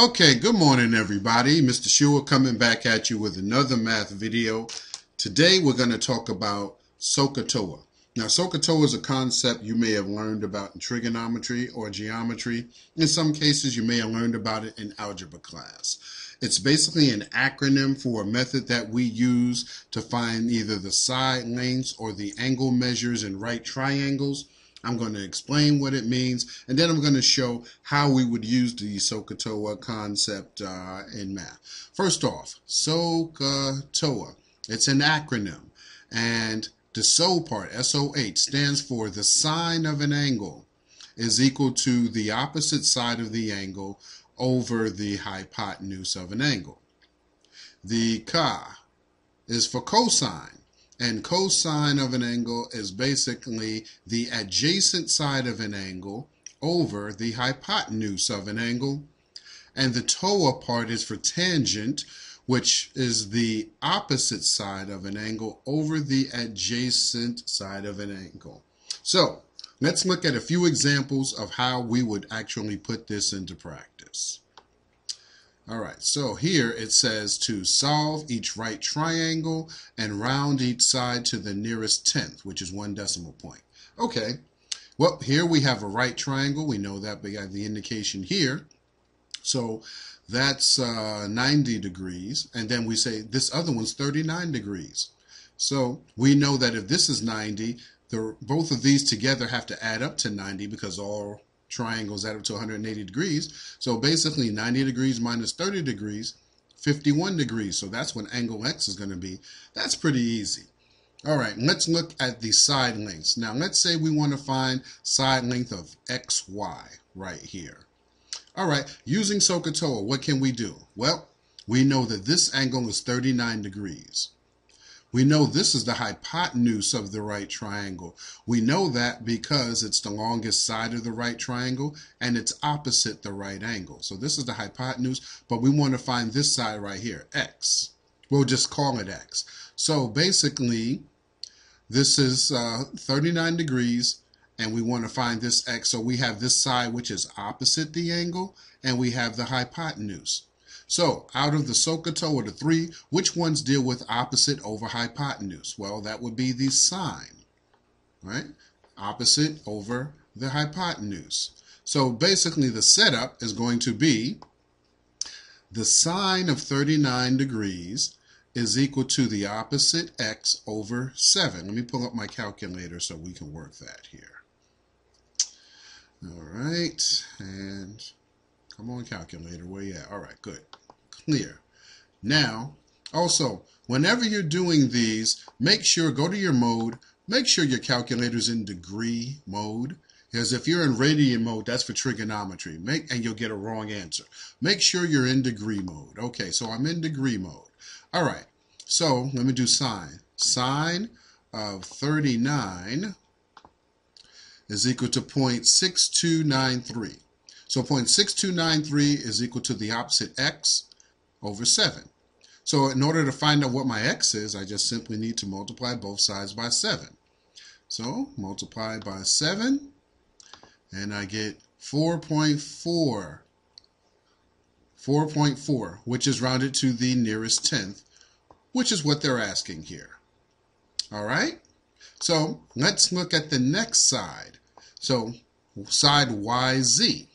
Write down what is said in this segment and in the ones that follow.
Okay, good morning everybody. Mr. Shua coming back at you with another math video. Today we're going to talk about SOHCAHTOA. Now SOHCAHTOA is a concept you may have learned about in trigonometry or geometry. In some cases you may have learned about it in algebra class. It's basically an acronym for a method that we use to find either the side lengths or the angle measures in right triangles I'm going to explain what it means, and then I'm going to show how we would use the SOHCAHTOA concept uh, in math. First off, SOHCAHTOA. It's an acronym, and the SO part, SOH, stands for the sine of an angle is equal to the opposite side of the angle over the hypotenuse of an angle. The CAH is for cosine and cosine of an angle is basically the adjacent side of an angle over the hypotenuse of an angle. And the TOA part is for tangent, which is the opposite side of an angle over the adjacent side of an angle. So let's look at a few examples of how we would actually put this into practice. All right, so here it says to solve each right triangle and round each side to the nearest tenth, which is one decimal point. Okay, well, here we have a right triangle. We know that by the indication here. So that's uh, 90 degrees. And then we say this other one's 39 degrees. So we know that if this is 90, the, both of these together have to add up to 90 because all triangles add up to 180 degrees. So basically 90 degrees minus 30 degrees, 51 degrees. So that's what angle X is going to be. That's pretty easy. All right, let's look at the side lengths. Now let's say we want to find side length of XY right here. All right, using SOHCAHTOA, what can we do? Well, we know that this angle is 39 degrees. We know this is the hypotenuse of the right triangle. We know that because it's the longest side of the right triangle and it's opposite the right angle. So this is the hypotenuse, but we want to find this side right here, x. We'll just call it x. So basically, this is uh, 39 degrees and we want to find this x. So we have this side which is opposite the angle and we have the hypotenuse. So out of the SOHCAHTOA, the three, which ones deal with opposite over hypotenuse? Well, that would be the sine, right? Opposite over the hypotenuse. So basically the setup is going to be the sine of 39 degrees is equal to the opposite x over 7. Let me pull up my calculator so we can work that here. All right, and come on calculator, where you at? All right, good clear. Now, also, whenever you're doing these, make sure, go to your mode, make sure your calculator's in degree mode. Because if you're in radian mode, that's for trigonometry. Make and you'll get a wrong answer. Make sure you're in degree mode. Okay, so I'm in degree mode. All right, so let me do sine. Sine of 39 is equal to 0.6293. So 0.6293 is equal to the opposite x over 7. So in order to find out what my x is, I just simply need to multiply both sides by 7. So multiply by 7, and I get 4.4. 4.4, which is rounded to the nearest tenth, which is what they're asking here. All right? So let's look at the next side. So side YZ.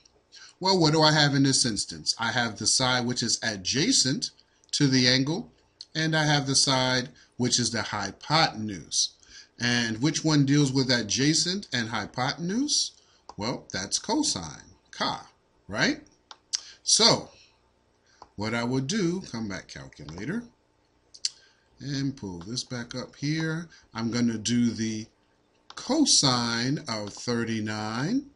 Well, what do I have in this instance? I have the side which is adjacent to the angle, and I have the side which is the hypotenuse. And which one deals with adjacent and hypotenuse? Well, that's cosine, CAH, right? So, what I would do, come back calculator, and pull this back up here. I'm going to do the cosine of 39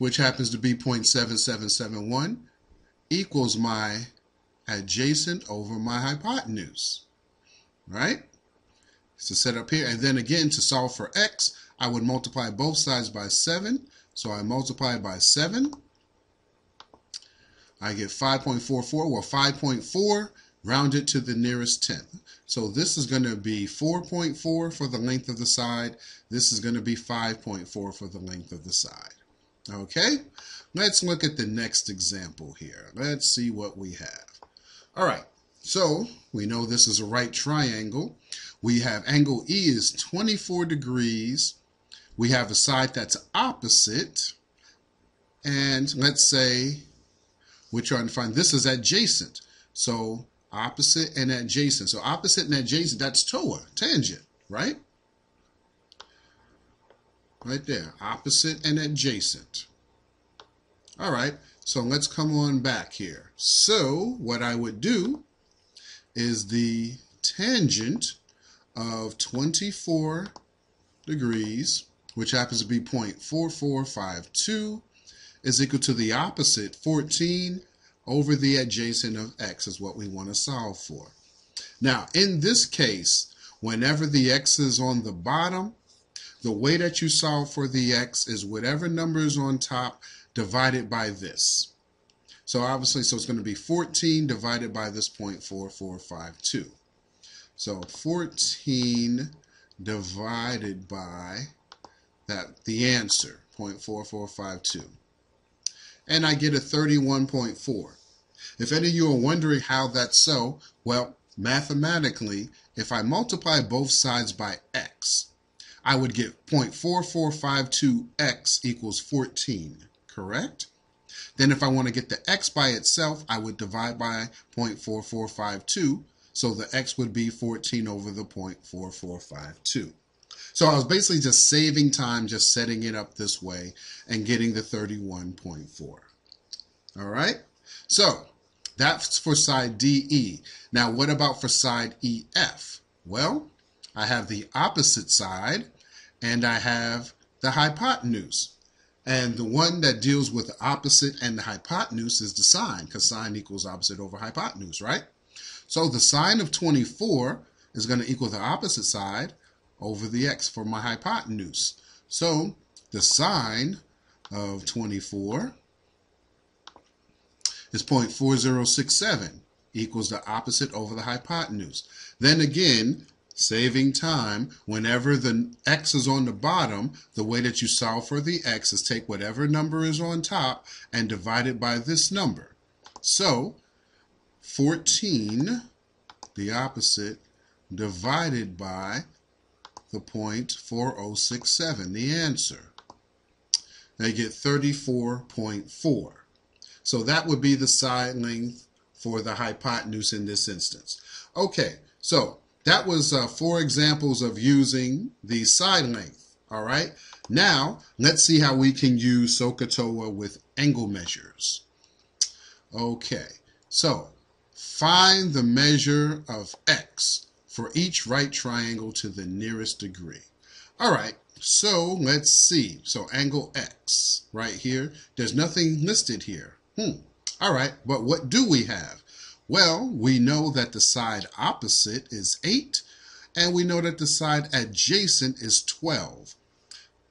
which happens to be 0.7771, equals my adjacent over my hypotenuse, right? So set up here, and then again to solve for x, I would multiply both sides by 7. So I multiply by 7. I get 5.44, well 5.4 rounded to the nearest tenth. So this is going to be 4.4 for the length of the side. This is going to be 5.4 for the length of the side. Okay, let's look at the next example here. Let's see what we have. All right, so we know this is a right triangle. We have angle E is 24 degrees. We have a side that's opposite. And let's say we're trying to find this is adjacent. So opposite and adjacent. So opposite and adjacent, that's TOA, tangent, right? Right there, opposite and adjacent. All right, so let's come on back here. So what I would do is the tangent of 24 degrees, which happens to be 0.4452, is equal to the opposite, 14, over the adjacent of x is what we want to solve for. Now, in this case, whenever the x is on the bottom, the way that you solve for the x is whatever number is on top divided by this. So obviously, so it's going to be 14 divided by this 0.4452. So 14 divided by that the answer 0.4452 and I get a 31.4 if any of you are wondering how that's so well mathematically if I multiply both sides by x I would get 0.4452x equals 14 correct then if I want to get the x by itself I would divide by 0.4452 so the x would be 14 over the 0.4452. So I was basically just saving time, just setting it up this way and getting the 31.4. All right. So that's for side DE. Now, what about for side EF? Well, I have the opposite side and I have the hypotenuse. And the one that deals with the opposite and the hypotenuse is the sine, because sine equals opposite over hypotenuse, right? So the sine of 24 is going to equal the opposite side over the x for my hypotenuse. So the sine of 24 is 0.4067 equals the opposite over the hypotenuse. Then again, saving time, whenever the x is on the bottom, the way that you solve for the x is take whatever number is on top and divide it by this number. So 14, the opposite, divided by the point 4067, the answer. They get 34.4. So that would be the side length for the hypotenuse in this instance. Okay, so that was uh, four examples of using the side length. All right, now let's see how we can use SOHCAHTOA with angle measures. Okay, so Find the measure of x for each right triangle to the nearest degree. All right, so let's see. So angle x right here, there's nothing listed here. Hmm. All right, but what do we have? Well, we know that the side opposite is 8, and we know that the side adjacent is 12.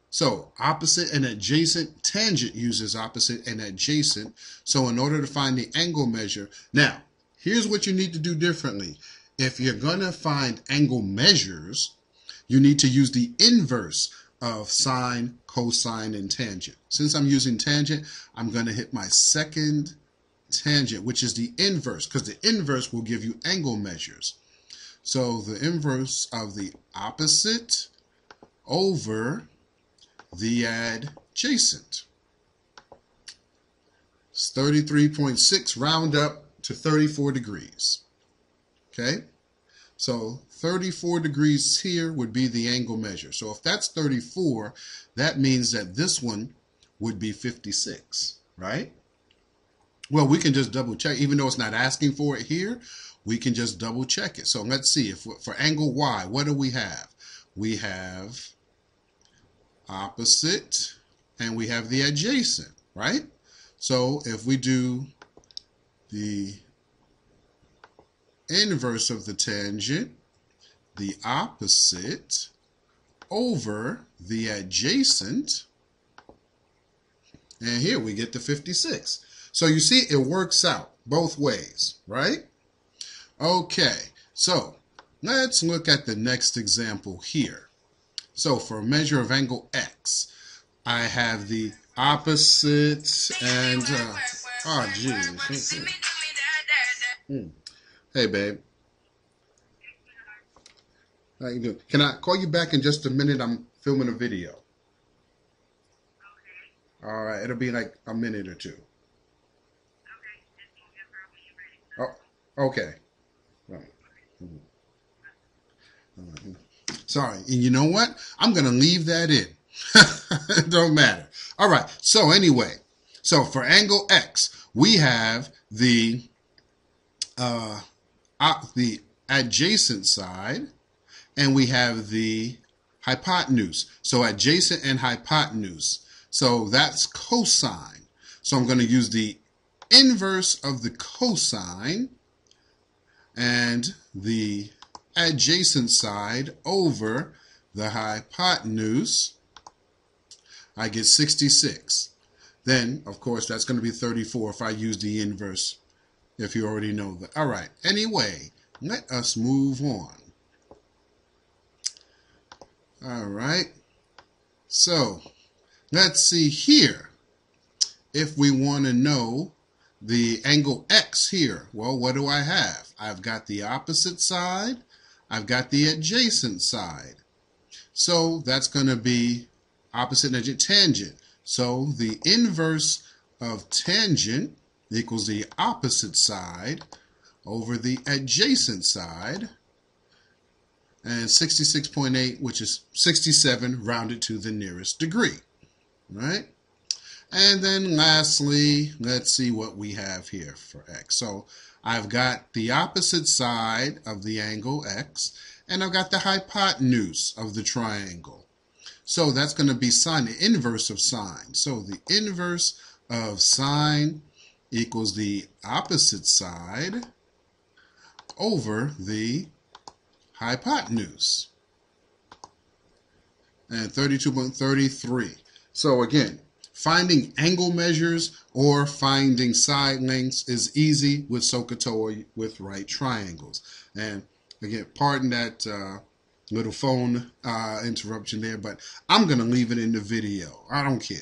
So opposite and adjacent, tangent uses opposite and adjacent. So in order to find the angle measure, now here's what you need to do differently. If you're going to find angle measures, you need to use the inverse of sine, cosine, and tangent. Since I'm using tangent, I'm going to hit my second tangent, which is the inverse, because the inverse will give you angle measures. So the inverse of the opposite over the adjacent. It's 33.6 round up to 34 degrees. Okay? So 34 degrees here would be the angle measure. So if that's 34, that means that this one would be 56, right? Well, we can just double check, even though it's not asking for it here, we can just double check it. So let's see, if for angle Y, what do we have? We have opposite and we have the adjacent, right? So if we do the inverse of the tangent, the opposite, over the adjacent, and here we get the 56. So you see it works out both ways, right? Okay, so let's look at the next example here. So for a measure of angle x, I have the opposite and uh, oh jeez. Mm. Hey babe. How you doing? Can I call you back in just a minute? I'm filming a video. Okay. All right, it'll be like a minute or two. Okay. Oh, okay. Sorry. And you know what? I'm going to leave that in. don't matter. All right. So anyway, so for angle X, we have the uh, the adjacent side and we have the hypotenuse. So adjacent and hypotenuse. So that's cosine. So I'm going to use the inverse of the cosine and the adjacent side over the hypotenuse. I get 66. Then, of course, that's going to be 34 if I use the inverse, if you already know that. All right. Anyway, let us move on. All right. So let's see here. If we want to know the angle X here, well, what do I have? I've got the opposite side. I've got the adjacent side. So that's going to be opposite adjacent tangent. So the inverse of tangent equals the opposite side over the adjacent side and 66.8, which is 67 rounded to the nearest degree, right? And then lastly, let's see what we have here for x. So I've got the opposite side of the angle x, and I've got the hypotenuse of the triangle. So that's going to be sine, the inverse of sine. So the inverse of sine equals the opposite side over the hypotenuse. And 32.33. So again, finding angle measures or finding side lengths is easy with SOHCAHTOA with right triangles. And again, pardon that uh, little phone uh, interruption there, but I'm going to leave it in the video. I don't care.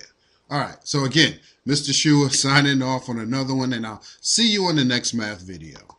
All right. So again, Mr. Shua signing off on another one, and I'll see you on the next math video.